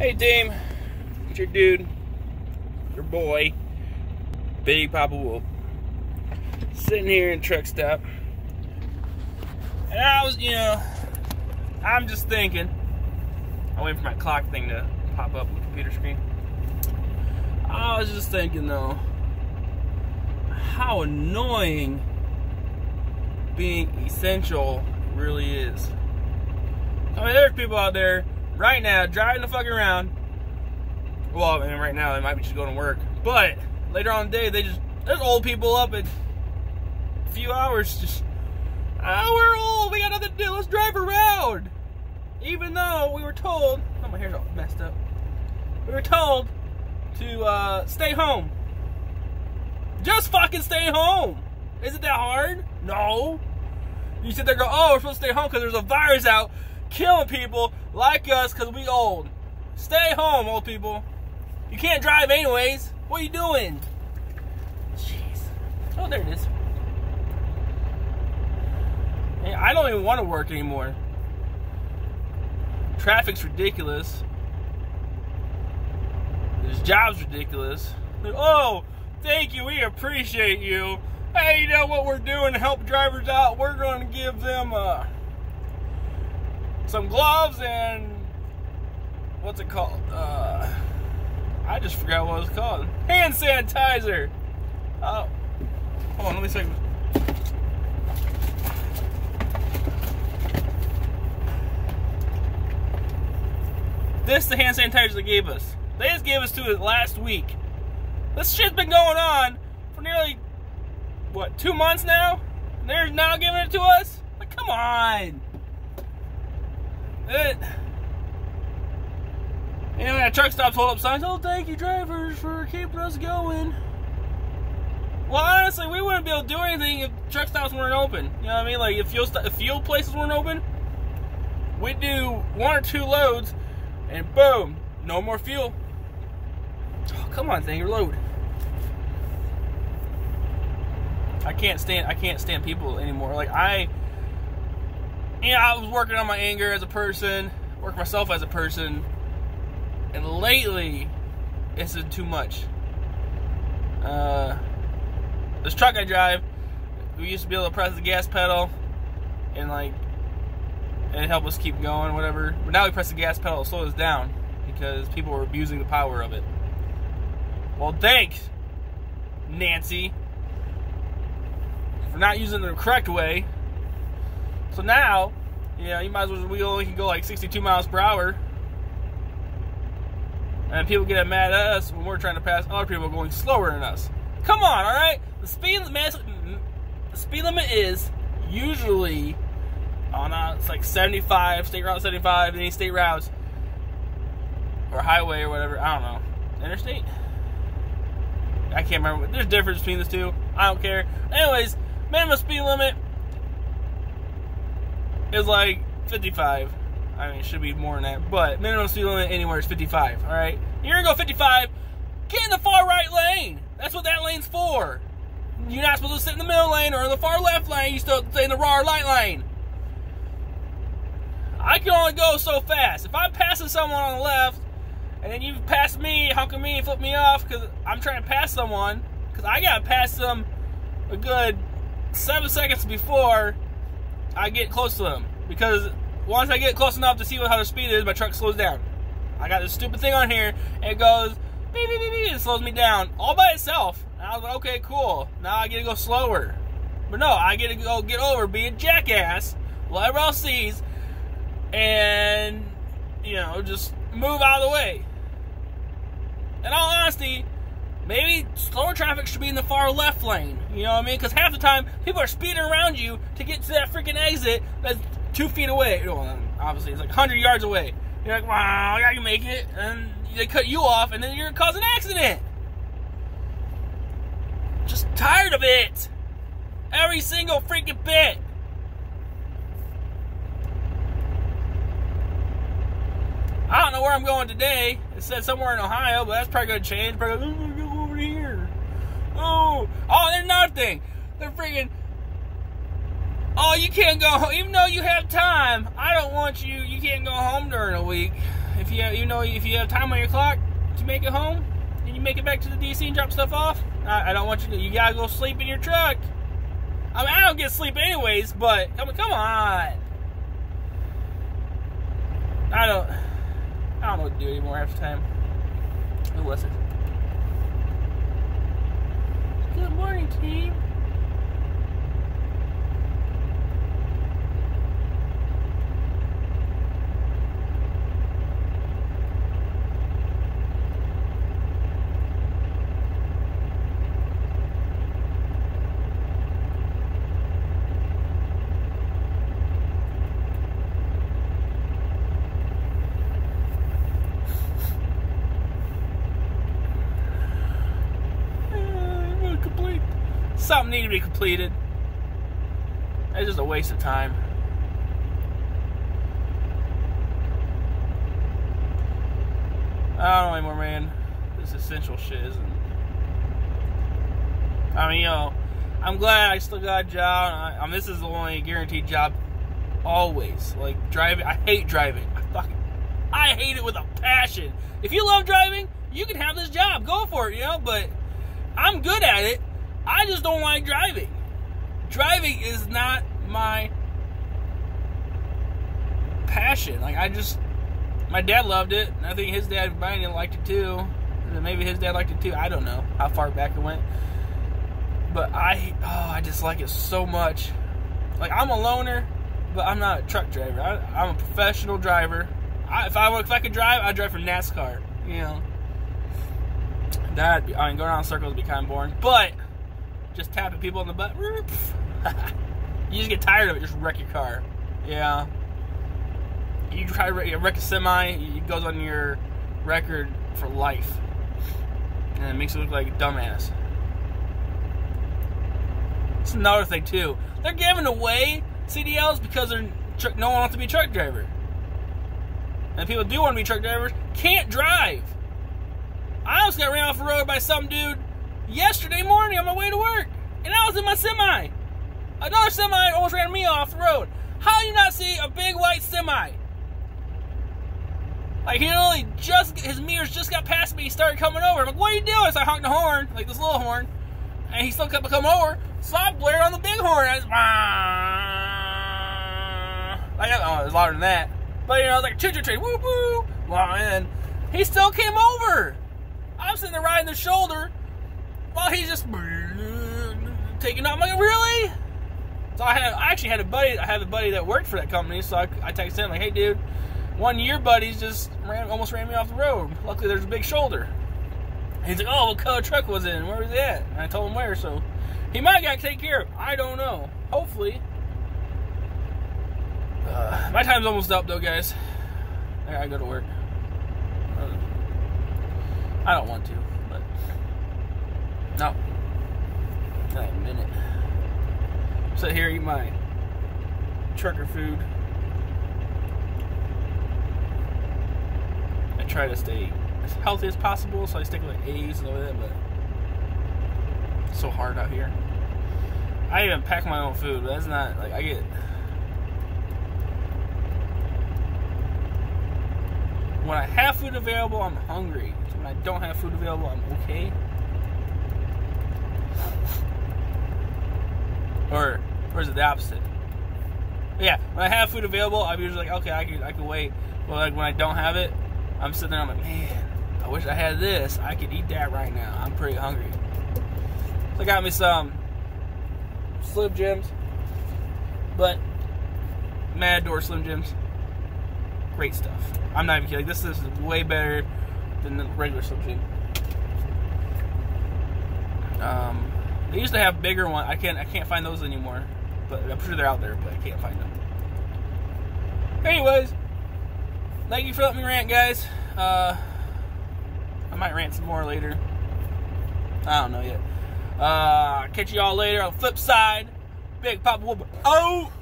Hey, Dame. It's your dude, your boy, Big Papa Wolpie. Sitting here in truck stop. And I was, you know, I'm just thinking. I wait for my clock thing to pop up on the computer screen. I was just thinking, though, how annoying being essential really is. I mean, there's people out there right now driving the fuck around. Well, I mean, right now they might be just going to work, but later on the day, they just there's old people up in a few hours just. Oh, we're old. We got nothing to do. Let's drive around. Even though we were told, oh my hair's all messed up. We were told to uh, stay home. Just fucking stay home. Is it that hard? No. You sit there go, oh, we're supposed to stay home because there's a virus out killing people like us because we old. Stay home, old people. You can't drive anyways. What are you doing? Jeez. Oh, there it is. I don't even want to work anymore. Traffic's ridiculous. This job's ridiculous. Oh, thank you. We appreciate you. Hey, you know what we're doing to help drivers out? We're going to give them uh, some gloves and what's it called? Uh, I just forgot what it's called. Hand sanitizer. Oh, hold on. Let me see. This the hand sanitizer they gave us. They just gave us to it last week. This shit's been going on for nearly what two months now. They're now giving it to us. Like, come on. It, you know, that truck stops hold up signs. Oh, thank you, drivers, for keeping us going. Well, honestly, we wouldn't be able to do anything if truck stops weren't open. You know what I mean? Like, if fuel, if fuel places weren't open, we'd do one or two loads, and boom, no more fuel. Oh, come on, thing, load. I can't stand. I can't stand people anymore. Like I, know, I was working on my anger as a person, work myself as a person, and lately, it's been too much. Uh, this truck I drive, we used to be able to press the gas pedal, and like, and help us keep going, whatever. But now we press the gas pedal slow us down because people were abusing the power of it. Well, thanks, Nancy, for not using it the correct way. So now, you know, you might as well, we only can go like 62 miles per hour. And people get mad at us when we're trying to pass other people going slower than us. Come on, all right? The speed limit, the speed limit is usually on a, it's like 75, state route 75, any state routes or highway or whatever. I don't know. Interstate? I can't remember. There's difference between the two. I don't care. Anyways, minimum speed limit is like 55. I mean, it should be more than that, but minimum speed limit anywhere is 55. All right, you're gonna go 55. Get in the far right lane. That's what that lane's for. You're not supposed to sit in the middle lane or in the far left lane. You still stay in the raw light lane. I can only go so fast. If I'm passing someone on the left, and then you pass me, come me and flip me off? Because I'm trying to pass someone. Because I gotta pass them a good seven seconds before I get close to them. Because once I get close enough to see what how the speed is, my truck slows down. I got this stupid thing on here, it goes beep beep beep beep. It slows me down all by itself. And I was like, okay, cool. Now I get to go slower. But no, I get to go get over, being a jackass, everyone else sees, and you know, just move out of the way. In all honesty, maybe slower traffic should be in the far left lane. You know what I mean? Because half the time, people are speeding around you to get to that freaking exit that's two feet away. Well, obviously, it's like 100 yards away. You're like, wow, I can make it. And they cut you off, and then you're going to cause an accident. Just tired of it. Every single freaking bit. I don't know where I'm going today. It said somewhere in Ohio, but that's probably going to change. Probably here. Oh, oh, there's another thing. They're freaking. Oh, you can't go home. Even though you have time, I don't want you. You can't go home during a week. if you have, you know if you have time on your clock to make it home and you make it back to the DC and drop stuff off, I, I don't want you to. You gotta go sleep in your truck. I mean, I don't get sleep anyways, but come come on. I don't. I don't know what to do anymore half the time. Who was it? Good morning, team. Something need to be completed. It's just a waste of time. I don't know anymore, man. This essential shit isn't. I mean, you know, I'm glad I still got a job. I, I mean, this is the only guaranteed job. Always, like driving. I hate driving. I fucking, I hate it with a passion. If you love driving, you can have this job. Go for it, you know. But I'm good at it. I just don't like driving. Driving is not my passion. Like I just, my dad loved it, and I think his dad probably liked it too. And maybe his dad liked it too. I don't know how far back it went, but I, oh, I just like it so much. Like I'm a loner, but I'm not a truck driver. I, am a professional driver. I, if I if I could drive, I'd drive for NASCAR. You know, that'd be. I mean, going around circles would be kind of boring, but just tapping people in the butt. you just get tired of it. Just wreck your car. Yeah. You try to wreck a semi, it goes on your record for life, and it makes you look like a dumbass. It's another thing too. They're giving away CDLs because they're no one wants to be a truck driver, and people do want to be truck drivers can't drive. I almost got ran off the road by some dude yesterday morning on my way to work, and I was in my semi. Another semi almost ran me off the road. How do you not see a big white semi? Like he literally just his mirrors just got past me. He started coming over. I'm like, "What are you doing?" So I honked the horn, like this little horn, and he still kept coming over. So I blared on the big horn. I was, like, oh, it was louder than that. But you know, I was like, "Choo choo choo, woo woo!" Well, and he still came over. I'm sitting there riding the shoulder, while he's just taking off. I'm like, really? So I had, I actually had a buddy. I had a buddy that worked for that company. So I, I texted him like, hey, dude, one of your buddies just ran, almost ran me off the road. Luckily, there's a big shoulder. He's like, oh, what color truck was it? Where was it at? And I told him where. So he might got to take care of. I don't know. Hopefully. Uh, my time's almost up though, guys. I gotta go to work. Uh, I don't want to. No. Not a minute. Sit here, eat my trucker food. I try to stay as healthy as possible, so I stick with A's and all that, but it's so hard out here. I even pack my own food, but that's not like I get when I have food available, I'm hungry. When I don't have food available, I'm okay. Or, or is it the opposite? Yeah, when I have food available, I'm usually like, okay, I can, I can wait. But like when I don't have it, I'm sitting there, I'm like, man, I wish I had this. I could eat that right now. I'm pretty hungry. So I got me some Slim Jims, but Mad Door Slim Jims, great stuff. I'm not even kidding. This is way better than the regular Slim Jim. Um, they used to have bigger ones. I can't I can't find those anymore. But I'm sure they're out there, but I can't find them. Anyways, thank you for letting me rant, guys. Uh, I might rant some more later. I don't know yet. Uh, catch you all later on flip side. Big Papa Wolpie. Oh!